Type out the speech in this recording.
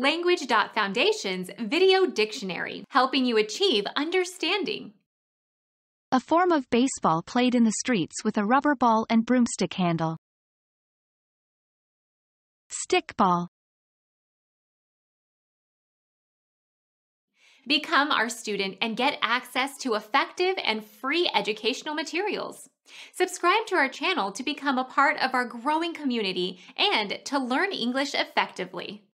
Language.Foundation's Video Dictionary, helping you achieve understanding. A form of baseball played in the streets with a rubber ball and broomstick handle. Stickball. Become our student and get access to effective and free educational materials. Subscribe to our channel to become a part of our growing community and to learn English effectively.